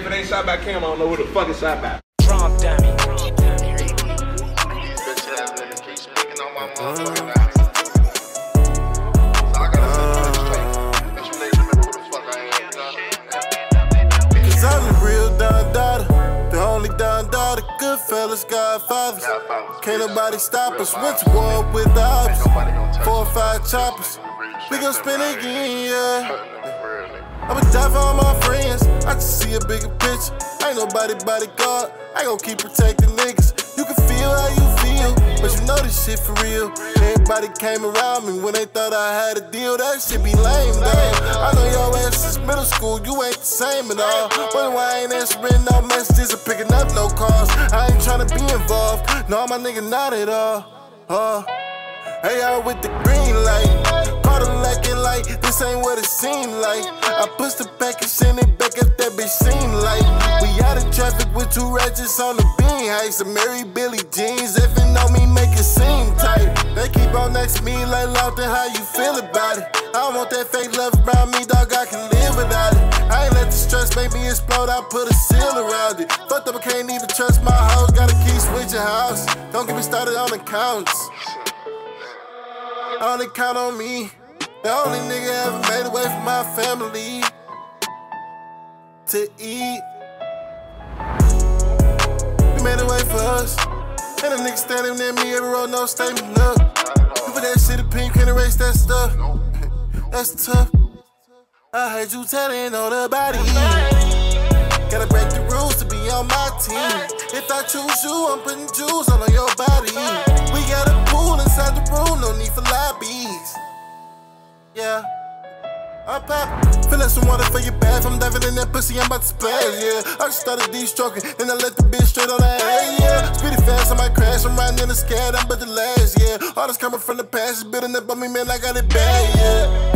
If it ain't shot by Cam, I don't know who the fuck is shot by. Drum dummy. Cause I'm the real Don Dada, the only Don Dada, Goodfellas, Godfathers. Can't nobody stop us. Went to war with the ops, four or five choppers. We gon' spin again, yeah. I just see a bigger picture. Ain't nobody bodyguard. I gon' keep protecting niggas. You can feel how you feel, but you know this shit for real. Everybody came around me when they thought I had a deal. That shit be lame, though. I know your ass is middle school. You ain't the same at all. Wonder why I ain't answering no messages or picking up no calls. I ain't tryna be involved. No, my nigga not at all. Uh, hey, out with the green light. Caught a lacking light. This ain't what it seemed like. I pushed the seem like. We out of traffic with two ratchets on the bean heights. And Mary Billy jeans, if it know me, make it seem tight. They keep on next me like Lofton, how you feel about it? I don't want that fake love around me, dog, I can live without it. I ain't let the stress make me explode, I put a seal around it. Fucked up, I can't even trust my house, gotta keep switching house. Don't get me started on accounts. Only count on me. The only nigga ever made away from my family to eat. We made a way for us. And a nigga standing near me, every road, no statement, look. You put that shit in pink, can't erase that stuff. That's tough. I heard you telling all the body. Gotta break the rules to be on my team. If I choose you, I'm putting jewels all on your body. We got a pool inside Fill up some water for your bath. I'm diving in that pussy, I'm about to splash, yeah. I just started de-stroking, then I let the bitch straight on the head, yeah. Speedy fast, I might crash. I'm riding in the scared, I'm about to last, yeah. All this coming from the past is building up on me, man. I got it bad, yeah.